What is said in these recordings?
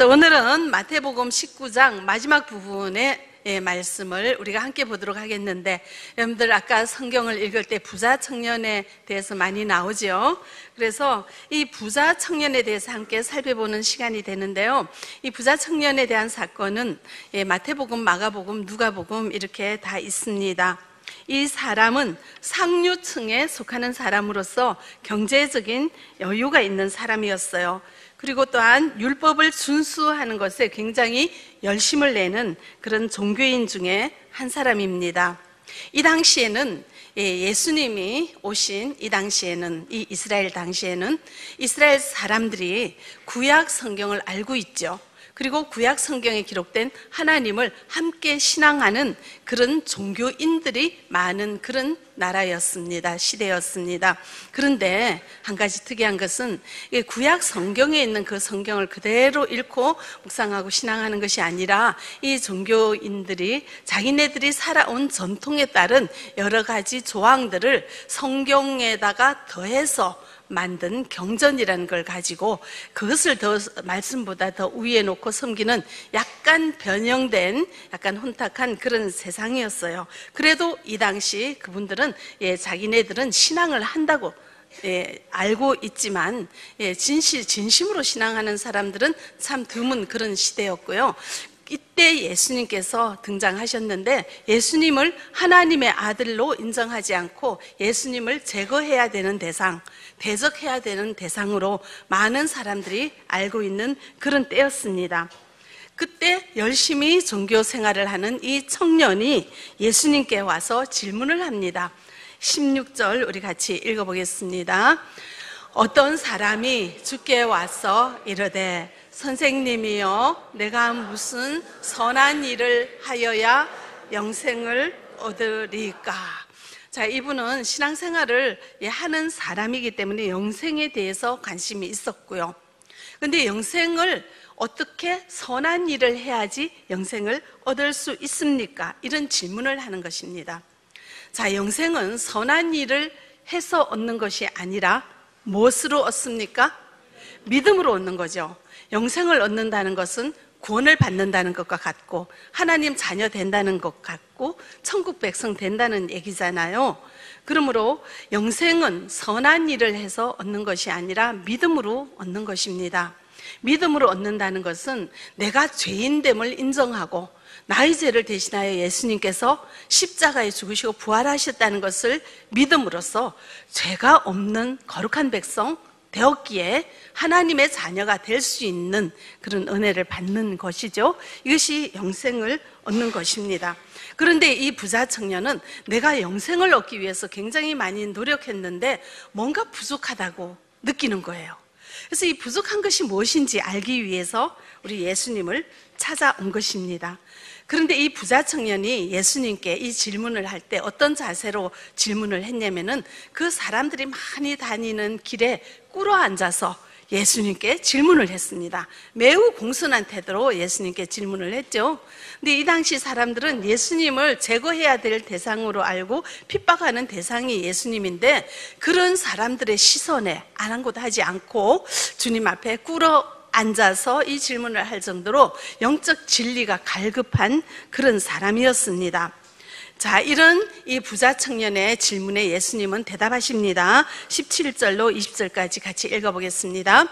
자, 오늘은 마태복음 19장 마지막 부분의 예, 말씀을 우리가 함께 보도록 하겠는데 여러분들 아까 성경을 읽을 때 부자 청년에 대해서 많이 나오죠. 그래서 이 부자 청년에 대해서 함께 살펴보는 시간이 되는데요. 이 부자 청년에 대한 사건은 예, 마태복음, 마가복음, 누가복음 이렇게 다 있습니다. 이 사람은 상류층에 속하는 사람으로서 경제적인 여유가 있는 사람이었어요. 그리고 또한 율법을 준수하는 것에 굉장히 열심을 내는 그런 종교인 중에 한 사람입니다. 이 당시에는 예, 예수님이 오신 이 당시에는 이 이스라엘 당시에는 이스라엘 사람들이 구약 성경을 알고 있죠. 그리고 구약 성경에 기록된 하나님을 함께 신앙하는 그런 종교인들이 많은 그런 나라였습니다. 시대였습니다. 그런데 한 가지 특이한 것은 구약 성경에 있는 그 성경을 그대로 읽고 묵상하고 신앙하는 것이 아니라 이 종교인들이 자기네들이 살아온 전통에 따른 여러 가지 조항들을 성경에다가 더해서 만든 경전이라는 걸 가지고 그것을 더 말씀보다 더 위에 놓고 섬기는 약간 변형된 약간 혼탁한 그런 세상이었어요. 그래도 이 당시 그분들은 예, 자기네들은 신앙을 한다고 예, 알고 있지만 예, 진실 진심으로 신앙하는 사람들은 참 드문 그런 시대였고요. 이때 예수님께서 등장하셨는데 예수님을 하나님의 아들로 인정하지 않고 예수님을 제거해야 되는 대상, 대적해야 되는 대상으로 많은 사람들이 알고 있는 그런 때였습니다. 그때 열심히 종교 생활을 하는 이 청년이 예수님께 와서 질문을 합니다. 16절 우리 같이 읽어보겠습니다. 어떤 사람이 주께 와서 이르되 선생님이여 내가 무슨 선한 일을 하여야 영생을 얻으리까 자, 이분은 신앙생활을 하는 사람이기 때문에 영생에 대해서 관심이 있었고요. 근데 영생을 어떻게 선한 일을 해야지 영생을 얻을 수 있습니까? 이런 질문을 하는 것입니다. 자, 영생은 선한 일을 해서 얻는 것이 아니라 무엇으로 얻습니까? 믿음으로 얻는 거죠. 영생을 얻는다는 것은 구원을 받는다는 것과 같고 하나님 자녀 된다는 것 같고 천국 백성 된다는 얘기잖아요. 그러므로 영생은 선한 일을 해서 얻는 것이 아니라 믿음으로 얻는 것입니다. 믿음으로 얻는다는 것은 내가 죄인됨을 인정하고 나의 죄를 대신하여 예수님께서 십자가에 죽으시고 부활하셨다는 것을 믿음으로써 죄가 없는 거룩한 백성 되었기에 하나님의 자녀가 될 수 있는 그런 은혜를 받는 것이죠. 이것이 영생을 얻는 것입니다. 그런데 이 부자 청년은 내가 영생을 얻기 위해서 굉장히 많이 노력했는데 뭔가 부족하다고 느끼는 거예요. 그래서 이 부족한 것이 무엇인지 알기 위해서 우리 예수님을 찾아온 것입니다. 그런데 이 부자 청년이 예수님께 이 질문을 할 때 어떤 자세로 질문을 했냐면은 그 사람들이 많이 다니는 길에 꿇어 앉아서 예수님께 질문을 했습니다. 매우 공손한 태도로 예수님께 질문을 했죠. 근데 이 당시 사람들은 예수님을 제거해야 될 대상으로 알고 핍박하는 대상이 예수님인데 그런 사람들의 시선에 아랑곳하지 않고 주님 앞에 꿇어 앉아서 이 질문을 할 정도로 영적 진리가 갈급한 그런 사람이었습니다. 자, 이런 이 부자 청년의 질문에 예수님은 대답하십니다. 17절로 20절까지 같이 읽어보겠습니다.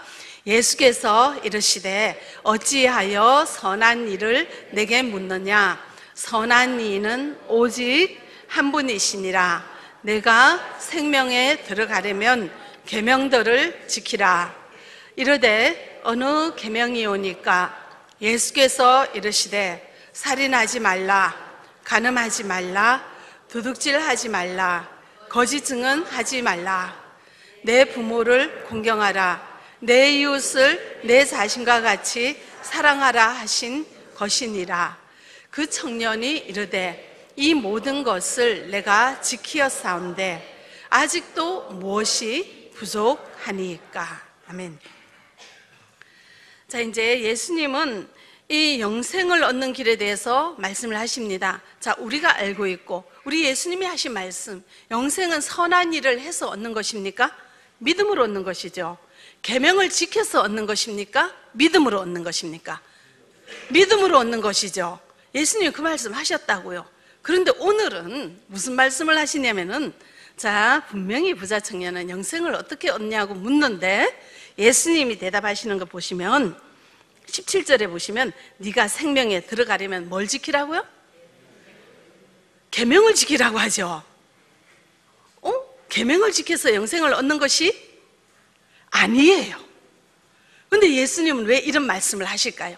예수께서 이르시되 어찌하여 선한 일을 내게 묻느냐? 선한 이는 오직 한 분이시니라. 내가 생명에 들어가려면 계명들을 지키라. 이르되 어느 계명이 오니까? 예수께서 이르시되 살인하지 말라 간음하지 말라. 도둑질하지 말라. 거짓 증언 하지 말라. 내 부모를 공경하라. 내 이웃을 내 자신과 같이 사랑하라 하신 것이니라. 그 청년이 이르되 이 모든 것을 내가 지키었사온데 아직도 무엇이 부족하니까. 아멘. 자, 이제 예수님은 이 영생을 얻는 길에 대해서 말씀을 하십니다. 자, 우리가 알고 있고, 우리 예수님이 하신 말씀, 영생은 선한 일을 해서 얻는 것입니까? 믿음으로 얻는 것이죠. 계명을 지켜서 얻는 것입니까? 믿음으로 얻는 것입니까? 믿음으로 얻는 것이죠. 예수님이 그 말씀 하셨다고요. 그런데 오늘은 무슨 말씀을 하시냐면은 자, 분명히 부자 청년은 영생을 어떻게 얻냐고 묻는데 예수님이 대답하시는 거 보시면 17절에 보시면 네가 생명에 들어가려면 뭘 지키라고요? 계명을 지키라고 하죠. 어? 계명을 지켜서 영생을 얻는 것이 아니에요. 근데 예수님은 왜 이런 말씀을 하실까요?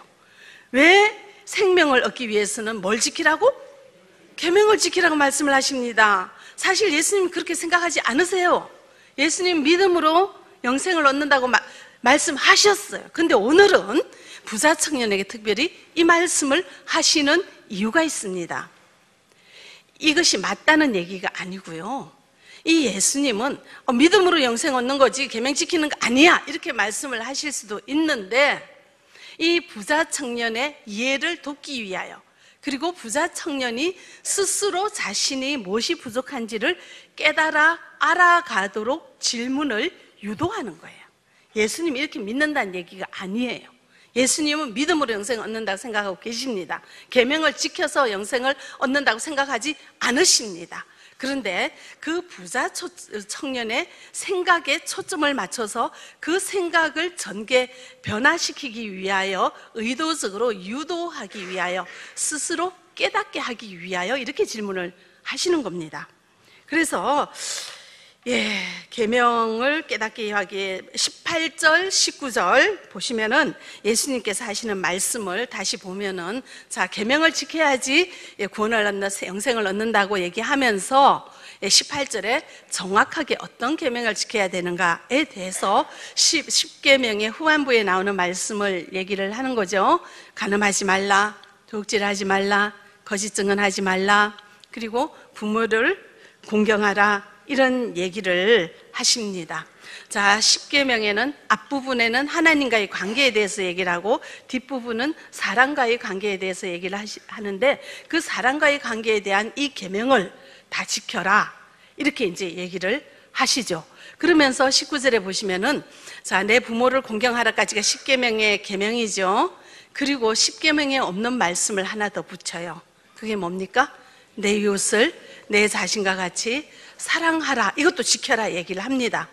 왜 생명을 얻기 위해서는 뭘 지키라고? 계명을 지키라고 말씀을 하십니다. 사실 예수님 그렇게 생각하지 않으세요. 예수님 믿음으로 영생을 얻는다고 마, 말씀하셨어요. 근데 오늘은 부자 청년에게 특별히 이 말씀을 하시는 이유가 있습니다. 이것이 맞다는 얘기가 아니고요. 이 예수님은 어, 믿음으로 영생 얻는 거지 계명 지키는 거 아니야 이렇게 말씀을 하실 수도 있는데 이 부자 청년의 이해를 돕기 위하여 그리고 부자 청년이 스스로 자신이 무엇이 부족한지를 깨달아 알아가도록 질문을 유도하는 거예요. 예수님이 이렇게 믿는다는 얘기가 아니에요. 예수님은 믿음으로 영생을 얻는다고 생각하고 계십니다. 계명을 지켜서 영생을 얻는다고 생각하지 않으십니다. 그런데 그 부자 청년의 생각에 초점을 맞춰서 그 생각을 전개 변화시키기 위하여 의도적으로 유도하기 위하여 스스로 깨닫게 하기 위하여 이렇게 질문을 하시는 겁니다. 그래서 예, 계명을 깨닫게 하기에 18절, 19절 보시면은 예수님께서 하시는 말씀을 다시 보면은 자, 계명을 지켜야지 예, 구원을 얻는 영생을 얻는다고 얘기하면서 18절에 예, 정확하게 어떤 계명을 지켜야 되는가에 대해서 10, 10계명의 후반부에 나오는 말씀을 얘기를 하는 거죠. 가늠하지 말라, 도둑질하지 말라, 거짓 증언하지 말라, 그리고 부모를 공경하라, 이런 얘기를 하십니다. 자, 10계명에는 앞부분에는 하나님과의 관계에 대해서 얘기를 하고 뒷부분은 사람과의 관계에 대해서 얘기를 하시, 하는데 그 사람과의 관계에 대한 이 계명을 다 지켜라. 이렇게 이제 얘기를 하시죠. 그러면서 19절에 보시면은 자, 내 부모를 공경하라까지가 10계명의 계명이죠. 그리고 10계명에 없는 말씀을 하나 더 붙여요. 그게 뭡니까? 내 이웃을 내 자신과 같이 사랑하라 이것도 지켜라 얘기를 합니다.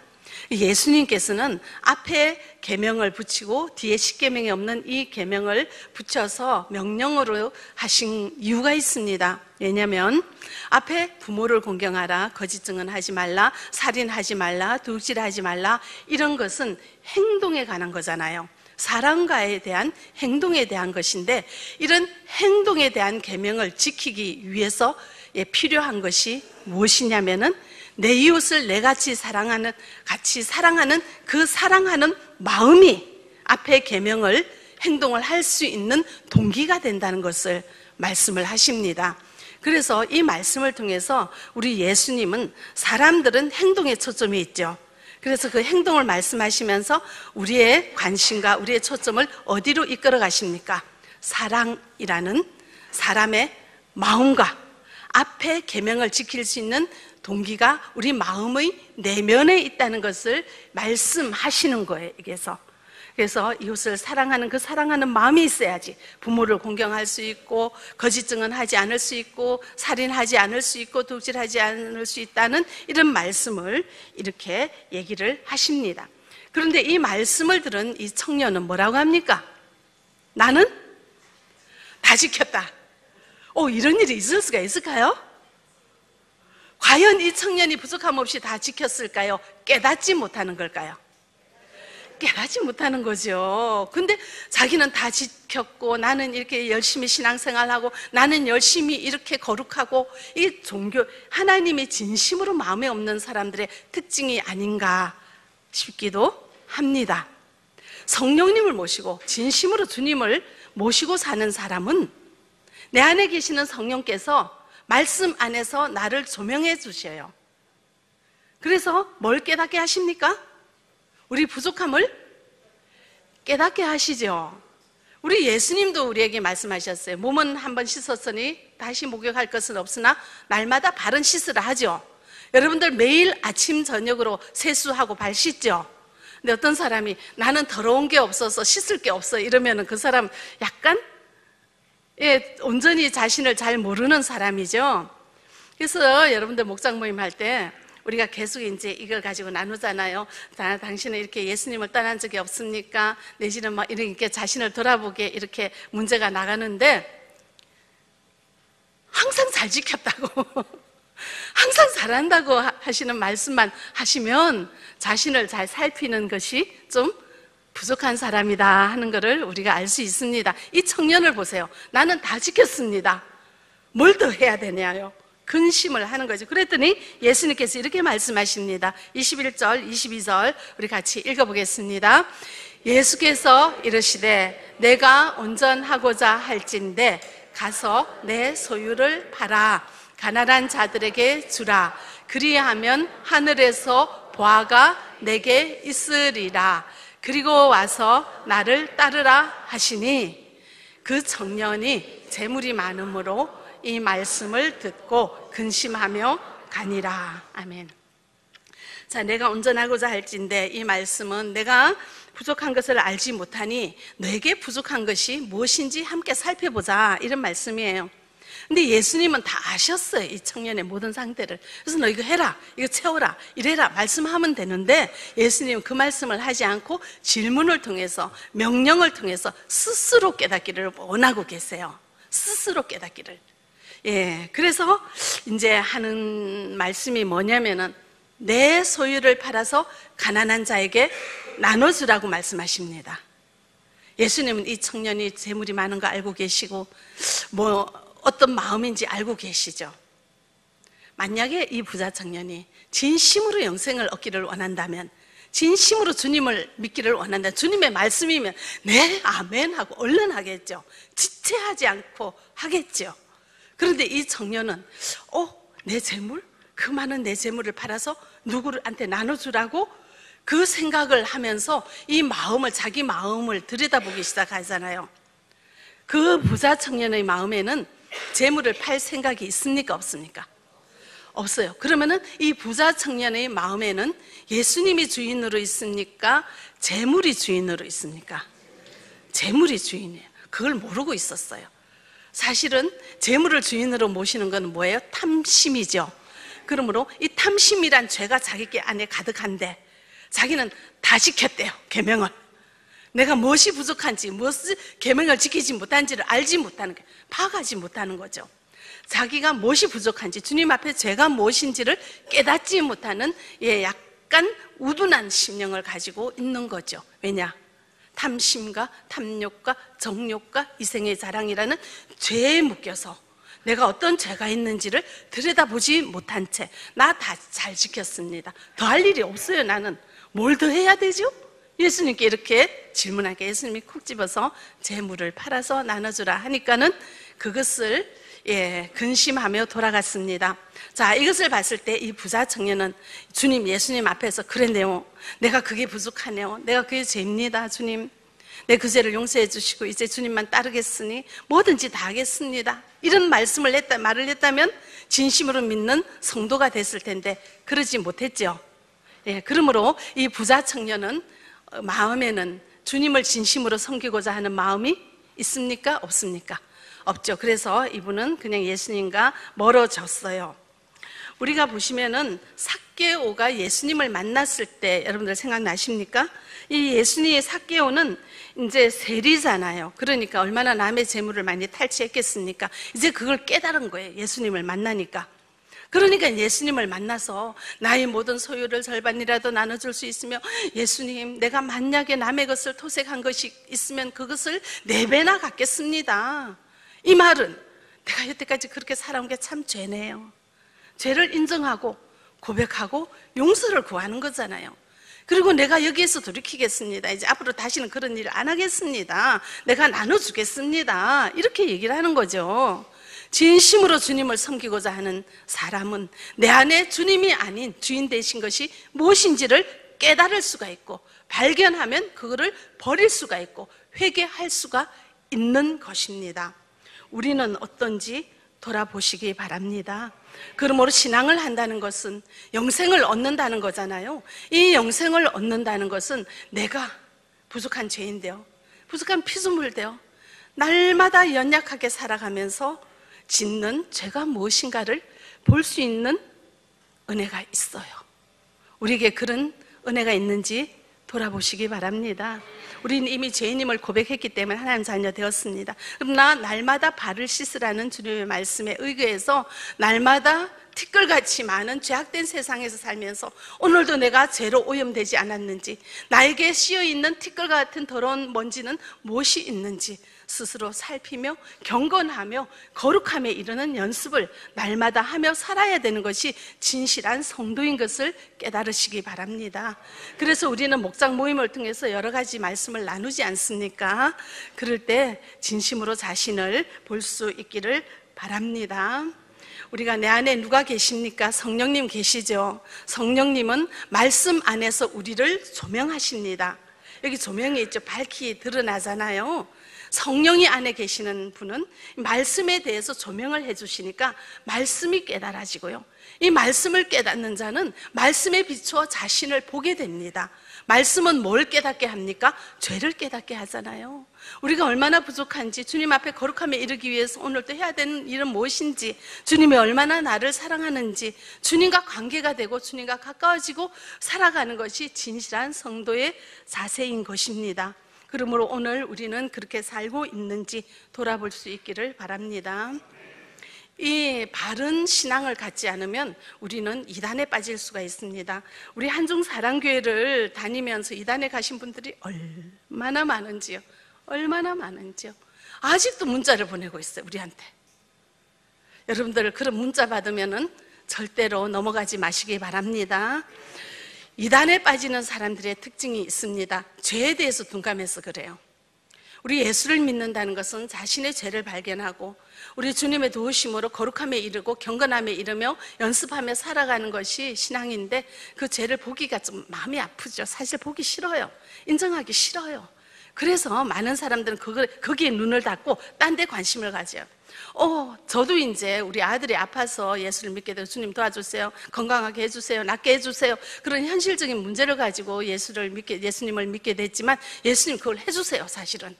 예수님께서는 앞에 계명을 붙이고 뒤에 십계명이 없는 이 계명을 붙여서 명령으로 하신 이유가 있습니다. 왜냐하면 앞에 부모를 공경하라, 거짓 증언하지 말라, 살인하지 말라, 도둑질하지 말라 이런 것은 행동에 관한 거잖아요. 사랑과에 대한 행동에 대한 것인데 이런 행동에 대한 계명을 지키기 위해서 예, 필요한 것이 무엇이냐면은 내 이웃을 내 같이 사랑하는 같이 사랑하는 그 사랑하는 마음이 앞에 계명을 행동을 할 수 있는 동기가 된다는 것을 말씀을 하십니다. 그래서 이 말씀을 통해서 우리 예수님은 사람들은 행동에 초점이 있죠. 그래서 그 행동을 말씀하시면서 우리의 관심과 우리의 초점을 어디로 이끌어 가십니까? 사랑이라는 사람의 마음과 앞에 계명을 지킬 수 있는 동기가 우리 마음의 내면에 있다는 것을 말씀하시는 거예요. 그래서 그래서 이웃을 사랑하는 그 사랑하는 마음이 있어야지 부모를 공경할 수 있고 거짓 증언하지 않을 수 있고 살인하지 않을 수 있고 독질하지 않을 수 있다는 이런 말씀을 이렇게 얘기를 하십니다. 그런데 이 말씀을 들은 이 청년은 뭐라고 합니까? 나는 다 지켰다. 오, 이런 일이 있을 수가 있을까요? 과연 이 청년이 부족함 없이 다 지켰을까요? 깨닫지 못하는 걸까요? 깨닫지 못하는 거죠. 근데 자기는 다 지켰고 나는 이렇게 열심히 신앙생활하고 나는 열심히 이렇게 거룩하고 이 종교 하나님의 진심으로 마음에 없는 사람들의 특징이 아닌가 싶기도 합니다. 성령님을 모시고 진심으로 주님을 모시고 사는 사람은 내 안에 계시는 성령께서 말씀 안에서 나를 조명해 주셔요. 그래서 뭘 깨닫게 하십니까? 우리 부족함을 깨닫게 하시죠. 우리 예수님도 우리에게 말씀하셨어요. 몸은 한번 씻었으니 다시 목욕할 것은 없으나 날마다 바른 씻으라 하죠. 여러분들 매일 아침 저녁으로 세수하고 발 씻죠. 근데 어떤 사람이 나는 더러운 게 없어서 씻을 게 없어 이러면은 그 사람 약간 예, 온전히 자신을 잘 모르는 사람이죠. 그래서 여러분들 목장 모임 할 때 우리가 계속 이제 이걸 가지고 나누잖아요. 다, 당신은 이렇게 예수님을 떠난 적이 없습니까? 내지는 막 이렇게 자신을 돌아보게 이렇게 문제가 나가는데 항상 잘 지켰다고. 항상 잘한다고 하시는 말씀만 하시면 자신을 잘 살피는 것이 좀 부족한 사람이다 하는 것을 우리가 알 수 있습니다. 이 청년을 보세요. 나는 다 지켰습니다. 뭘 더 해야 되냐요? 근심을 하는 거죠. 그랬더니 예수님께서 이렇게 말씀하십니다. 21절, 22절 우리 같이 읽어보겠습니다. 예수께서 이르시되 내가 온전하고자 할진대 가서 내 소유를 팔아 가난한 자들에게 주라. 그리하면 하늘에서 보아가 내게 있으리라. 그리고 와서 나를 따르라 하시니 그 청년이 재물이 많으므로 이 말씀을 듣고 근심하며 가니라. 아멘. 자, 내가 온전하고자 할진데 이 말씀은 내가 부족한 것을 알지 못하니 내게 부족한 것이 무엇인지 함께 살펴보자. 이런 말씀이에요. 근데 예수님은 다 아셨어요. 이 청년의 모든 상태를. 그래서 너 이거 해라. 이거 채워라. 이래라. 말씀하면 되는데 예수님은 그 말씀을 하지 않고 질문을 통해서 명령을 통해서 스스로 깨닫기를 원하고 계세요. 스스로 깨닫기를. 예. 그래서 이제 하는 말씀이 뭐냐면은 내 소유를 팔아서 가난한 자에게 나눠주라고 말씀하십니다. 예수님은 이 청년이 재물이 많은 거 알고 계시고 뭐 어떤 마음인지 알고 계시죠? 만약에 이 부자 청년이 진심으로 영생을 얻기를 원한다면 진심으로 주님을 믿기를 원한다. 주님의 말씀이면 네, 아멘 하고 얼른 하겠죠. 지체하지 않고 하겠죠. 그런데 이 청년은 어, 내 재물? 그 많은 내 재물을 팔아서 누구한테 나눠주라고 그 생각을 하면서 이 마음을 자기 마음을 들여다보기 시작하잖아요. 그 부자 청년의 마음에는 재물을 팔 생각이 있습니까? 없습니까? 없어요. 그러면은 이 부자 청년의 마음에는 예수님이 주인으로 있습니까? 재물이 주인으로 있습니까? 재물이 주인이에요. 그걸 모르고 있었어요. 사실은 재물을 주인으로 모시는 건 뭐예요? 탐심이죠. 그러므로 이 탐심이란 죄가 자기 안에 가득한데 자기는 다 지켰대요. 계명을. 내가 무엇이 부족한지, 무엇을 계명을 지키지 못한지를 알지 못하는 게 파악하지 못하는 거죠. 자기가 무엇이 부족한지, 주님 앞에 죄가 무엇인지를 깨닫지 못하는 예, 약간 우둔한 심령을 가지고 있는 거죠. 왜냐? 탐심과 탐욕과 정욕과 이생의 자랑이라는 죄에 묶여서 내가 어떤 죄가 있는지를 들여다보지 못한 채 나 다 잘 지켰습니다. 더 할 일이 없어요, 나는. 뭘 더 해야 되죠? 예수님께 이렇게 질문하게 예수님이 콕 집어서 재물을 팔아서 나눠주라 하니까는 그것을 예, 근심하며 돌아갔습니다. 자, 이것을 봤을 때 이 부자 청년은 주님, 예수님 앞에서 그랬네요. 내가 그게 부족하네요. 내가 그게 죄입니다, 주님. 내 그 죄를 용서해 주시고 이제 주님만 따르겠으니 뭐든지 다 하겠습니다. 이런 말씀을 했다, 말을 했다면 진심으로 믿는 성도가 됐을 텐데 그러지 못했죠. 예, 그러므로 이 부자 청년은 마음에는 주님을 진심으로 섬기고자 하는 마음이 있습니까? 없습니까? 없죠. 그래서 이분은 그냥 예수님과 멀어졌어요. 우리가 보시면은 삭개오가 예수님을 만났을 때 여러분들 생각나십니까? 이 예수님의 삭개오는 이제 세리잖아요. 그러니까 얼마나 남의 재물을 많이 탈취했겠습니까? 이제 그걸 깨달은 거예요. 예수님을 만나니까. 그러니까 예수님을 만나서 나의 모든 소유를 절반이라도 나눠줄 수 있으며 예수님 내가 만약에 남의 것을 토색한 것이 있으면 그것을 네 배나 갚겠습니다. 이 말은 내가 여태까지 그렇게 살아온 게 참 죄네요. 죄를 인정하고 고백하고 용서를 구하는 거잖아요. 그리고 내가 여기에서 돌이키겠습니다. 이제 앞으로 다시는 그런 일을 안 하겠습니다. 내가 나눠주겠습니다. 이렇게 얘기를 하는 거죠. 진심으로 주님을 섬기고자 하는 사람은 내 안에 주님이 아닌 주인 되신 것이 무엇인지를 깨달을 수가 있고 발견하면 그거를 버릴 수가 있고 회개할 수가 있는 것입니다. 우리는 어떤지 돌아보시기 바랍니다. 그러므로 신앙을 한다는 것은 영생을 얻는다는 거잖아요. 이 영생을 얻는다는 것은 내가 부족한 죄인데요. 부족한 피조물되요. 날마다 연약하게 살아가면서 짓는 죄가 무엇인가를 볼 수 있는 은혜가 있어요. 우리에게 그런 은혜가 있는지 돌아보시기 바랍니다. 우리는 이미 죄인임을 고백했기 때문에 하나님 자녀 되었습니다. 그러나 날마다 발을 씻으라는 주님의 말씀에 의거해서 날마다 티끌같이 많은 죄악된 세상에서 살면서 오늘도 내가 죄로 오염되지 않았는지 나에게 씌어 있는 티끌 같은 더러운 먼지는 무엇이 있는지 스스로 살피며 경건하며 거룩함에 이르는 연습을 날마다 하며 살아야 되는 것이 진실한 성도인 것을 깨달으시기 바랍니다. 그래서 우리는 목장 모임을 통해서 여러 가지 말씀을 나누지 않습니까? 그럴 때 진심으로 자신을 볼 수 있기를 바랍니다. 우리가 내 안에 누가 계십니까? 성령님 계시죠? 성령님은 말씀 안에서 우리를 조명하십니다. 여기 조명이 있죠. 밝히 드러나잖아요. 성령이 안에 계시는 분은 말씀에 대해서 조명을 해주시니까 말씀이 깨달아지고요. 이 말씀을 깨닫는 자는 말씀에 비추어 자신을 보게 됩니다. 말씀은 뭘 깨닫게 합니까? 죄를 깨닫게 하잖아요. 우리가 얼마나 부족한지, 주님 앞에 거룩함에 이르기 위해서 오늘도 해야 되는 일은 무엇인지, 주님이 얼마나 나를 사랑하는지, 주님과 관계가 되고 주님과 가까워지고 살아가는 것이 진실한 성도의 자세인 것입니다. 그러므로 오늘 우리는 그렇게 살고 있는지 돌아볼 수 있기를 바랍니다. 이 바른 신앙을 갖지 않으면 우리는 이단에 빠질 수가 있습니다. 우리 한중 사랑교회를 다니면서 이단에 가신 분들이 얼마나 많은지요. 얼마나 많은지요. 아직도 문자를 보내고 있어요, 우리한테. 여러분들 그런 문자 받으면은 절대로 넘어가지 마시기 바랍니다. 이단에 빠지는 사람들의 특징이 있습니다. 죄에 대해서 둔감해서 그래요. 우리 예수를 믿는다는 것은 자신의 죄를 발견하고 우리 주님의 도우심으로 거룩함에 이르고 경건함에 이르며 연습하며 살아가는 것이 신앙인데 그 죄를 보기가 좀 마음이 아프죠. 사실 보기 싫어요. 인정하기 싫어요. 그래서 많은 사람들은 그거, 거기에 눈을 닫고 딴 데 관심을 가져요. 어, 저도 이제 우리 아들이 아파서 예수를 믿게 되고 주님 도와주세요. 건강하게 해주세요. 낫게 해주세요. 그런 현실적인 문제를 가지고 예수를 믿게, 예수님을 믿게 됐지만 예수님 그걸 해주세요, 사실은.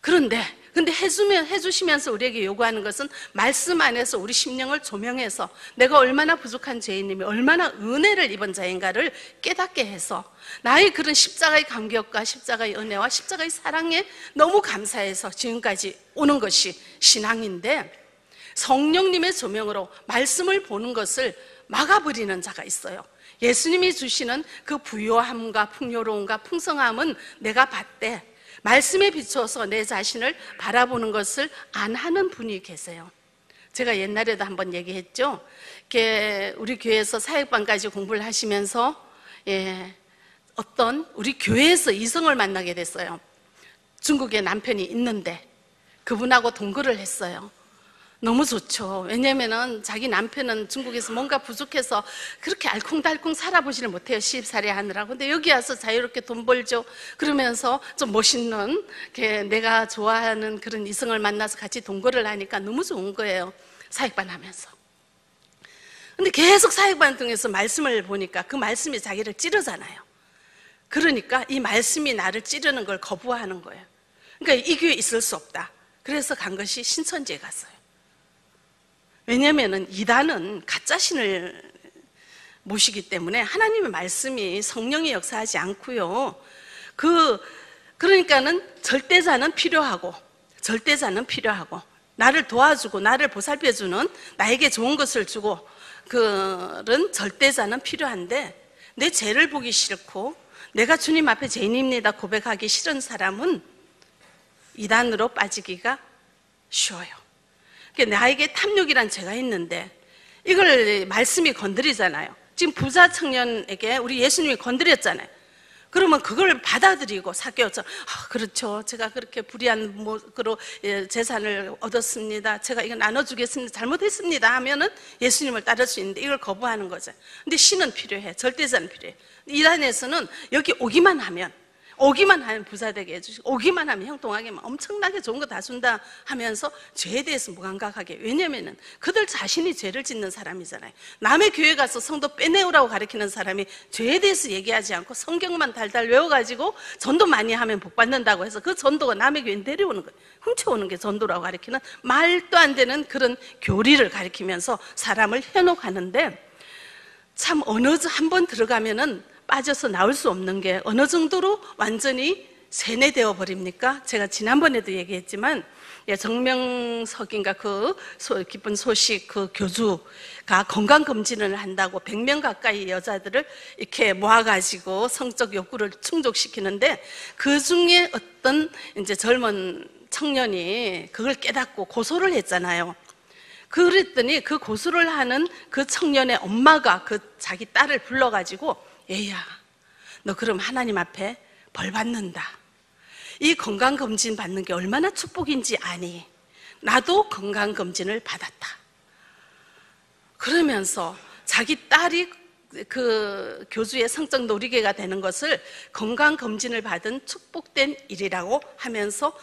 그런데 근데 해주면 해주시면서 우리에게 요구하는 것은 말씀 안에서 우리 심령을 조명해서 내가 얼마나 부족한 죄인님이 얼마나 은혜를 입은 자인가를 깨닫게 해서 나의 그런 십자가의 감격과 십자가의 은혜와 십자가의 사랑에 너무 감사해서 지금까지 오는 것이 신앙인데 성령님의 조명으로 말씀을 보는 것을 막아버리는 자가 있어요. 예수님이 주시는 그 부요함과 풍요로움과 풍성함은 내가 봤대. 말씀에 비추어서 내 자신을 바라보는 것을 안 하는 분이 계세요. 제가 옛날에도 한번 얘기했죠. 우리 교회에서 사역반까지 공부를 하시면서 예, 어떤 우리 교회에서 이성을 만나게 됐어요. 중국에 남편이 있는데 그분하고 동거를 했어요. 너무 좋죠. 왜냐면은 자기 남편은 중국에서 뭔가 부족해서 그렇게 알콩달콩 살아보지를 못해요. 시집살이 하느라고. 근데 여기 와서 자유롭게 돈 벌죠. 그러면서 좀 멋있는, 내가 좋아하는 그런 이성을 만나서 같이 동거를 하니까 너무 좋은 거예요. 사역반 하면서. 근데 계속 사역반 통해서 말씀을 보니까 그 말씀이 자기를 찌르잖아요. 그러니까 이 말씀이 나를 찌르는 걸 거부하는 거예요. 그러니까 이 교회에 있을 수 없다. 그래서 간 것이 신천지에 갔어요. 왜냐하면 이단은 가짜 신을 모시기 때문에 하나님의 말씀이 성령이 역사하지 않고요. 그 그러니까는 절대자는 필요하고 절대자는 필요하고 나를 도와주고 나를 보살펴 주는 나에게 좋은 것을 주고 그런 절대자는 필요한데 내 죄를 보기 싫고 내가 주님 앞에 죄인입니다 고백하기 싫은 사람은 이단으로 빠지기가 쉬워요. 나에게 탐욕이란 죄가 있는데 이걸 말씀이 건드리잖아요. 지금 부자 청년에게 우리 예수님이 건드렸잖아요. 그러면 그걸 받아들이고 사교서 아, 그렇죠. 제가 그렇게 불의한 그로 예, 재산을 얻었습니다. 제가 이거 나눠주겠습니다. 잘못했습니다. 하면은 예수님을 따를 수 있는데 이걸 거부하는 거죠. 근데 신은 필요해. 절대자는 필요해. 이단에서는 여기 오기만 하면 오기만 하면 부자 되게 해주시고 오기만 하면 형통하게 엄청나게 좋은 거 다 준다 하면서 죄에 대해서 무감각하게. 왜냐면은 그들 자신이 죄를 짓는 사람이잖아요. 남의 교회 가서 성도 빼내오라고 가르치는 사람이 죄에 대해서 얘기하지 않고 성경만 달달 외워가지고 전도 많이 하면 복 받는다고 해서 그 전도가 남의 교회 내려오는 거예요. 훔쳐오는 게 전도라고 가르치는 말도 안 되는 그런 교리를 가르치면서 사람을 현혹하는데 참 어느 한 번 들어가면은 빠져서 나올 수 없는 게 어느 정도로 완전히 세뇌되어 버립니까? 제가 지난번에도 얘기했지만 예, 정명석인가 그 소, 기쁜 소식 그 교주가 건강 검진을 한다고 100명 가까이 여자들을 이렇게 모아가지고 성적 욕구를 충족시키는데 그 중에 어떤 이제 젊은 청년이 그걸 깨닫고 고소를 했잖아요. 그랬더니 그 고소를 하는 그 청년의 엄마가 그 자기 딸을 불러가지고 얘야, 너 그럼 하나님 앞에 벌 받는다. 이 건강검진 받는 게 얼마나 축복인지 아니. 나도 건강검진을 받았다. 그러면서 자기 딸이 그 교주의 성적 놀이개가 되는 것을 건강검진을 받은 축복된 일이라고 하면서 어,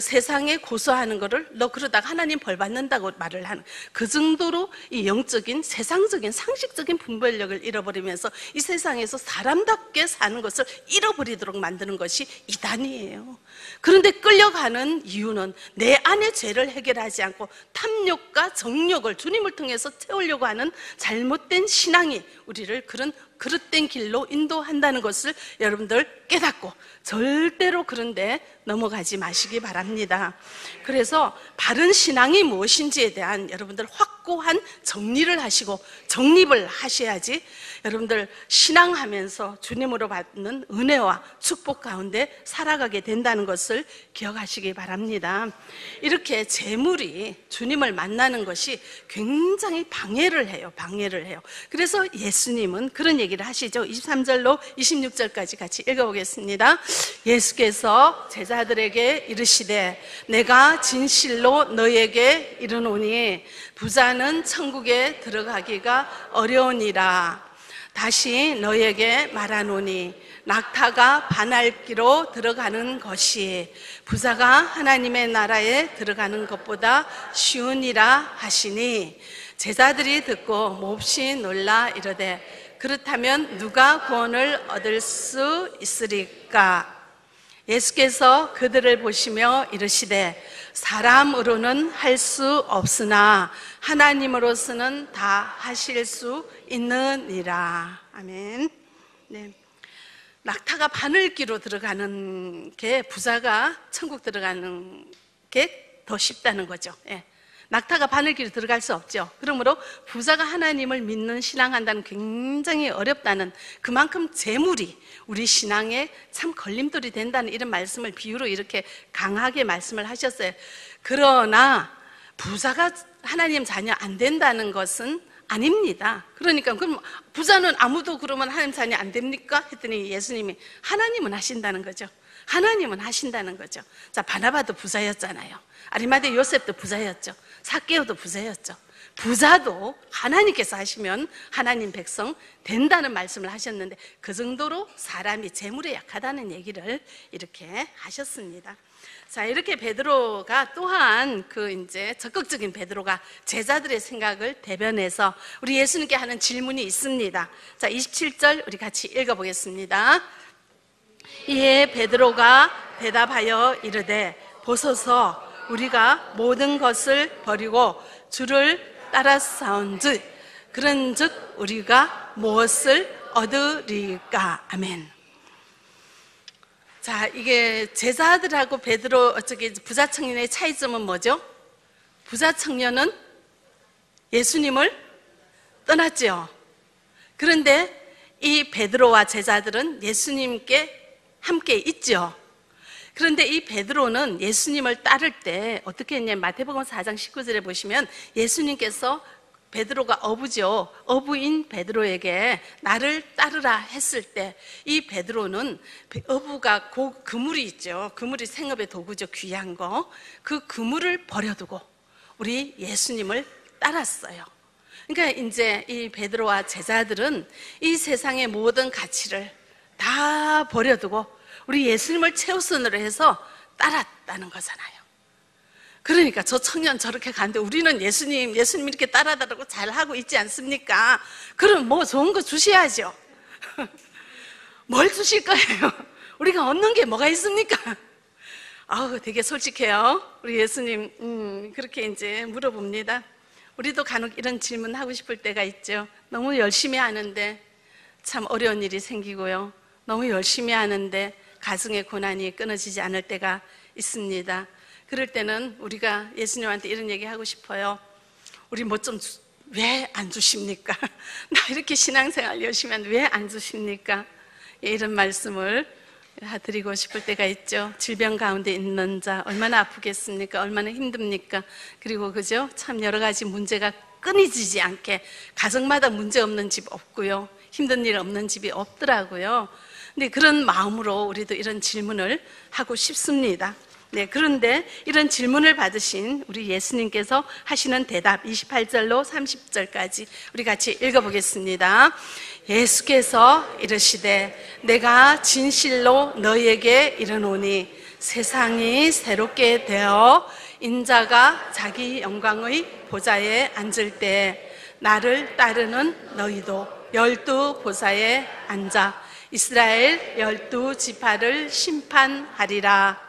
세상에 고소하는 것을 너 그러다가 하나님 벌 받는다고 말을 하는 그 정도로 이 영적인 세상적인 상식적인 분별력을 잃어버리면서 이 세상에서 사람답게 사는 것을 잃어버리도록 만드는 것이 이단이에요. 그런데 끌려가는 이유는 내 안의 죄를 해결하지 않고 탐욕과 정욕을 주님을 통해서 채우려고 하는 잘못된 신앙이 우리를 그런 그릇된 길로 인도한다는 것을 여러분들 깨닫고 절대로 그런데 넘어가지 마시기 바랍니다. 그래서 바른 신앙이 무엇인지에 대한 여러분들 확 고한 정리를 하시고 정립을 하셔야지 여러분들 신앙하면서 주님으로 받는 은혜와 축복 가운데 살아가게 된다는 것을 기억하시기 바랍니다. 이렇게 재물이 주님을 만나는 것이 굉장히 방해를 해요. 방해를 해요. 그래서 예수님은 그런 얘기를 하시죠. 23절로 26절까지 같이 읽어보겠습니다. 예수께서 제자들에게 이르시되 내가 진실로 너에게 이르노니 부자는 천국에 들어가기가 어려우니라. 다시 너에게 말하노니 낙타가 반알기로 들어가는 것이 부자가 하나님의 나라에 들어가는 것보다 쉬우니라 하시니 제자들이 듣고 몹시 놀라 이르되 그렇다면 누가 구원을 얻을 수 있으리까 예수께서 그들을 보시며 이르시되 사람으로는 할 수 없으나 하나님으로서는 다 하실 수 있느니라. 아멘. 네. 낙타가 바늘기로 들어가는 게 부자가 천국 들어가는 게 더 쉽다는 거죠. 예. 낙타가 바늘기로 들어갈 수 없죠. 그러므로 부자가 하나님을 믿는 신앙한다는 굉장히 어렵다는 그만큼 재물이 우리 신앙에 참 걸림돌이 된다는 이런 말씀을 비유로 이렇게 강하게 말씀을 하셨어요. 그러나 부자가 하나님 자녀 안 된다는 것은 아닙니다. 그러니까 그럼 부자는 아무도 그러면 하나님 자녀 안 됩니까? 했더니 예수님이 하나님은 하신다는 거죠. 하나님은 하신다는 거죠. 자, 바나바도 부자였잖아요. 아리마대 요셉도 부자였죠. 사케오도 부자였죠. 부자도 하나님께서 하시면 하나님 백성 된다는 말씀을 하셨는데 그 정도로 사람이 재물에 약하다는 얘기를 이렇게 하셨습니다. 자, 이렇게 베드로가 또한 그 이제 적극적인 베드로가 제자들의 생각을 대변해서 우리 예수님께 하는 질문이 있습니다. 자, 27절 우리 같이 읽어 보겠습니다. 이에 베드로가 대답하여 이르되 보소서 우리가 모든 것을 버리고 주를 따라 싸운즉 그런즉 우리가 무엇을 얻으리까 아멘. 자 이게 제자들하고 베드로 어떻게 부자 청년의 차이점은 뭐죠? 부자 청년은 예수님을 떠났죠. 그런데 이 베드로와 제자들은 예수님께 함께 있죠. 그런데 이 베드로는 예수님을 따를 때 어떻게 했냐면 마태복음 4장 19절에 보시면 예수님께서 베드로가 어부죠. 어부인 베드로에게 나를 따르라 했을 때 이 베드로는 어부가 고, 그물이 있죠. 그물이 생업의 도구죠. 귀한 거. 그 그물을 버려두고 우리 예수님을 따랐어요. 그러니까 이제 이 베드로와 제자들은 이 세상의 모든 가치를 다 버려두고 우리 예수님을 최우선으로 해서 따랐다는 거잖아요. 그러니까 저 청년 저렇게 가는데 우리는 예수님, 예수님 이렇게 따라다라고 잘 하고 있지 않습니까? 그럼 뭐 좋은 거 주셔야죠. 뭘 주실 거예요? 우리가 얻는 게 뭐가 있습니까? 아우, 되게 솔직해요. 우리 예수님, 음, 그렇게 이제 물어봅니다. 우리도 간혹 이런 질문 하고 싶을 때가 있죠. 너무 열심히 하는데 참 어려운 일이 생기고요. 너무 열심히 하는데 가정의 고난이 끊어지지 않을 때가 있습니다. 그럴 때는 우리가 예수님한테 이런 얘기 하고 싶어요. 우리 뭐 좀 왜 안 주십니까? 나 이렇게 신앙생활 열심히 하는데 왜 안 주십니까? 예, 이런 말씀을 드리고 싶을 때가 있죠. 질병 가운데 있는 자 얼마나 아프겠습니까? 얼마나 힘듭니까? 그리고 그죠? 참 여러 가지 문제가 끊이지지 않게 가정마다 문제 없는 집 없고요. 힘든 일 없는 집이 없더라고요. 근데 그런 마음으로 우리도 이런 질문을 하고 싶습니다. 네, 그런데 이런 질문을 받으신 우리 예수님께서 하시는 대답 28절로 30절까지 우리 같이 읽어보겠습니다. 예수께서 이르시되 내가 진실로 너희에게 이르노니 세상이 새롭게 되어 인자가 자기 영광의 보좌에 앉을 때 나를 따르는 너희도 열두 보좌에 앉아 이스라엘 열두 지파를 심판하리라.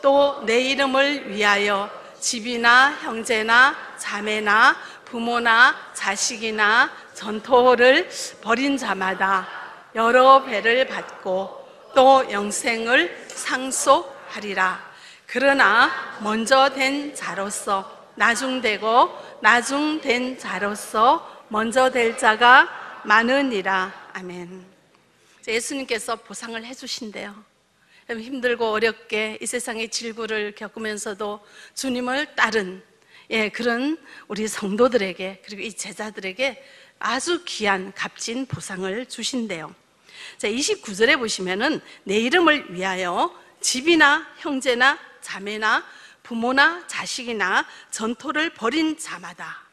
또 내 이름을 위하여 집이나 형제나 자매나 부모나 자식이나 전토를 벌인 자마다 여러 배를 받고 또 영생을 상속하리라. 그러나 먼저 된 자로서 나중되고 나중된 자로서 먼저 될 자가 많으니라. 아멘. 예수님께서 보상을 해주신대요. 힘들고 어렵게 이 세상의 질구를 겪으면서도 주님을 따른 예, 그런 우리 성도들에게 그리고 이 제자들에게 아주 귀한 값진 보상을 주신대요. 자, 29절에 보시면은 내 이름을 위하여 집이나 형제나 자매나 부모나 자식이나 전토를 벌인 자마다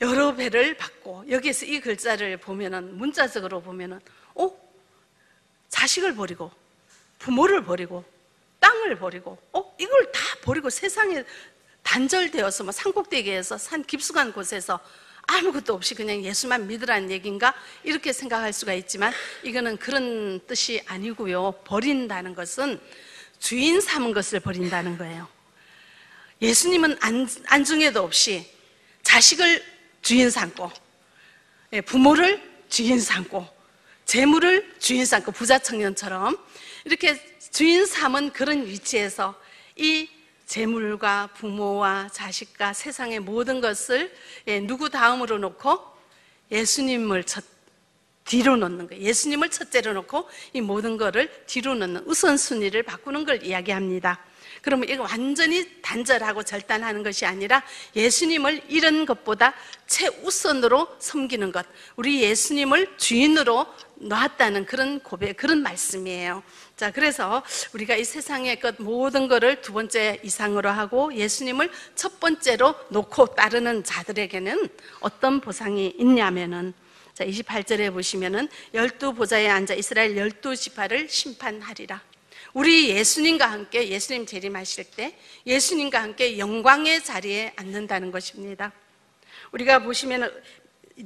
여러 배를 받고 여기에서 이 글자를 보면은 문자적으로 보면은 어? 자식을 버리고 부모를 버리고 땅을 버리고 어? 이걸 다 버리고 세상에 단절되어서 뭐 산꼭대기에서 산 깊숙한 곳에서 아무것도 없이 그냥 예수만 믿으라는 얘기인가? 이렇게 생각할 수가 있지만 이거는 그런 뜻이 아니고요. 버린다는 것은 주인 삼은 것을 버린다는 거예요. 예수님은 안, 안중에도 없이 자식을 주인 삼고 예, 부모를 주인 삼고 재물을 주인 삼고 부자 청년처럼 이렇게 주인 삼은 그런 위치에서 이 재물과 부모와 자식과 세상의 모든 것을 예, 누구 다음으로 놓고 예수님을 첫 뒤로 놓는 거예요. 예수님을 첫째로 놓고 이 모든 것을 뒤로 놓는 우선순위를 바꾸는 걸 이야기합니다. 그러면 이거 완전히 단절하고 절단하는 것이 아니라 예수님을 이런 것보다 최우선으로 섬기는 것. 우리 예수님을 주인으로 놨다는 그런 고백, 그런 말씀이에요. 자, 그래서 우리가 이 세상의 것 모든 것을 두 번째 이상으로 하고 예수님을 첫 번째로 놓고 따르는 자들에게는 어떤 보상이 있냐면은 자, 28절에 보시면은 열두 보좌에 앉아 이스라엘 열두 지파를 심판하리라. 우리 예수님과 함께 예수님 재림하실 때 예수님과 함께 영광의 자리에 앉는다는 것입니다. 우리가 보시면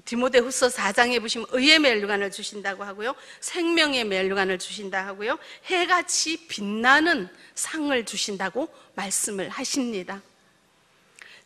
디모데 후서 4장에 보시면 의의 멸류관을 주신다고 하고요. 생명의 멸류관을 주신다 하고요. 해같이 빛나는 상을 주신다고 말씀을 하십니다.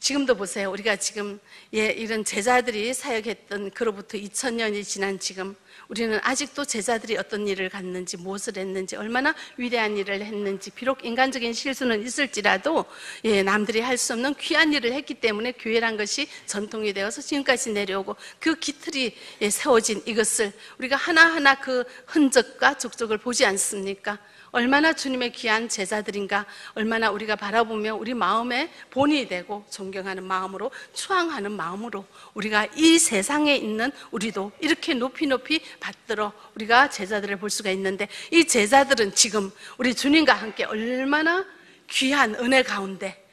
지금도 보세요. 우리가 지금 예, 이런 제자들이 사역했던 그로부터 2000년이 지난 지금 우리는 아직도 제자들이 어떤 일을 갔는지 무엇을 했는지 얼마나 위대한 일을 했는지 비록 인간적인 실수는 있을지라도 예, 남들이 할 수 없는 귀한 일을 했기 때문에 교회란 것이 전통이 되어서 지금까지 내려오고 그 기틀이 예, 세워진 이것을 우리가 하나하나 그 흔적과 족적을 보지 않습니까? 얼마나 주님의 귀한 제자들인가, 얼마나 우리가 바라보며 우리 마음에 본이 되고 존경하는 마음으로 추앙하는 마음으로 우리가 이 세상에 있는 우리도 이렇게 높이 높이 받들어 우리가 제자들을 볼 수가 있는데 이 제자들은 지금 우리 주님과 함께 얼마나 귀한 은혜 가운데,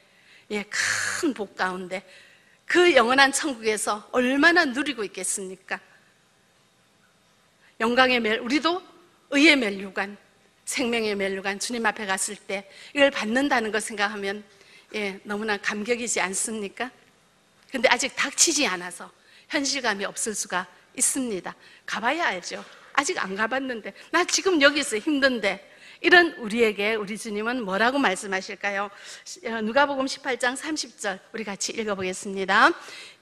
예, 큰 복 가운데 그 영원한 천국에서 얼마나 누리고 있겠습니까? 영광의 멸, 우리도 의의 멸류관, 생명의 멜루간 주님 앞에 갔을 때 이걸 받는다는 거 생각하면 예, 너무나 감격이지 않습니까? 근데 아직 닥치지 않아서 현실감이 없을 수가 있습니다. 가봐야 알죠. 아직 안 가봤는데, 나 지금 여기서 힘든데, 이런 우리에게 우리 주님은 뭐라고 말씀하실까요? 어, 누가복음 18장 30절 우리 같이 읽어보겠습니다.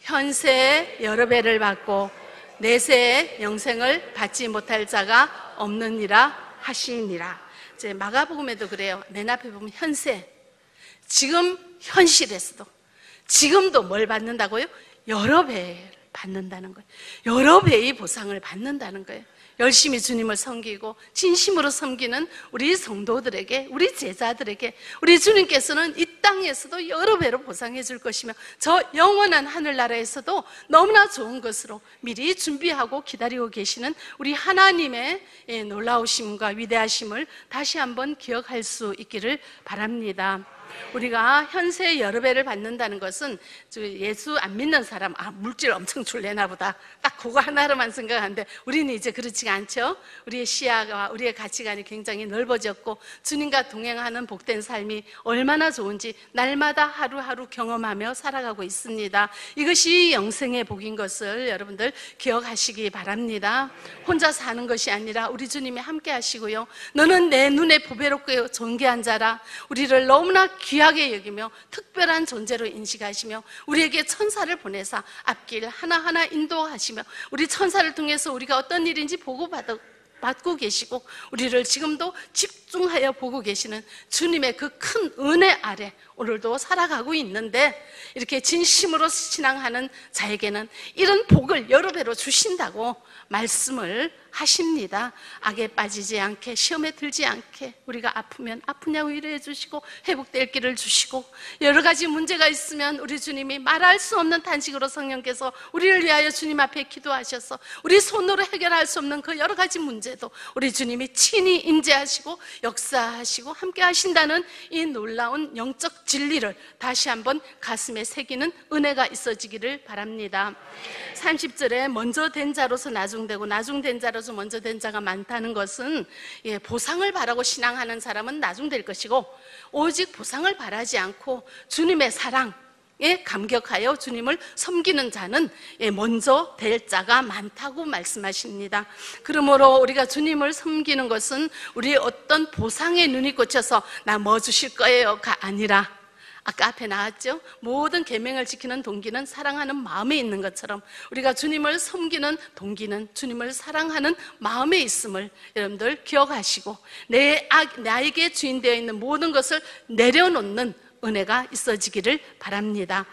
현세 여러 배를 받고 내세의 영생을 받지 못할 자가 없느니라 하시니라. 이제 마가복음에도 그래요. 맨 앞에 보면 현세. 지금 현실에서도 지금도 뭘 받는다고요? 여러 배를 받는다는 거예요. 여러 배의 보상을 받는다는 거예요. 열심히 주님을 섬기고 진심으로 섬기는 우리 성도들에게, 우리 제자들에게, 우리 주님께서는 이 땅에서도 여러 배로 보상해 줄 것이며 저 영원한 하늘나라에서도 너무나 좋은 것으로 미리 준비하고 기다리고 계시는 우리 하나님의 예, 놀라우심과 위대하심을 다시 한번 기억할 수 있기를 바랍니다. 우리가 현세 여러 배를 받는다는 것은 저 예수 안 믿는 사람, 아, 물질 엄청 줄래나 보다. 딱 그거 하나로만 생각하는데 우리는 이제 그렇지가 않죠. 우리의 시야가, 우리의 가치관이 굉장히 넓어졌고 주님과 동행하는 복된 삶이 얼마나 좋은지 날마다 하루하루 경험하며 살아가고 있습니다. 이것이 영생의 복인 것을 여러분들 기억하시기 바랍니다. 혼자 사는 것이 아니라 우리 주님이 함께 하시고요. 너는 내 눈에 보배롭고 존귀한 자라. 우리를 너무나 귀하게 여기며 특별한 존재로 인식하시며 우리에게 천사를 보내사 앞길 하나하나 인도하시며 우리 천사를 통해서 우리가 어떤 일인지 보고받고 받고 계시고 우리를 지금도 집중하여 보고 계시는 주님의 그 큰 은혜 아래 오늘도 살아가고 있는데 이렇게 진심으로 신앙하는 자에게는 이런 복을 여러 배로 주신다고 말씀을 하십니다. 악에 빠지지 않게 시험에 들지 않게 우리가 아프면 아프냐고 위로해 주시고 회복될 길을 주시고 여러 가지 문제가 있으면 우리 주님이 말할 수 없는 단식으로 성령께서 우리를 위하여 주님 앞에 기도하셔서 우리 손으로 해결할 수 없는 그 여러 가지 문제도 우리 주님이 친히 임재하시고 역사하시고 함께 하신다는 이 놀라운 영적 진리를 다시 한번 가슴에 새기는 은혜가 있어지기를 바랍니다. 30절에 먼저 된 자로서 나중되고 나중된 자로서 먼저 된 자가 많다는 것은 예, 보상을 바라고 신앙하는 사람은 나중 될 것이고 오직 보상을 바라지 않고 주님의 사랑 에 감격하여 주님을 섬기는 자는 예, 먼저 될 자가 많다고 말씀하십니다. 그러므로 우리가 주님을 섬기는 것은 우리의 어떤 보상에 눈이 꽂혀서 나 뭐 주실 거예요가 아니라 아까 앞에 나왔죠? 모든 계명을 지키는 동기는 사랑하는 마음에 있는 것처럼 우리가 주님을 섬기는 동기는 주님을 사랑하는 마음에 있음을 여러분들 기억하시고 내 악, 나에게 주인 되어 있는 모든 것을 내려놓는 은혜가 있어지기를 바랍니다.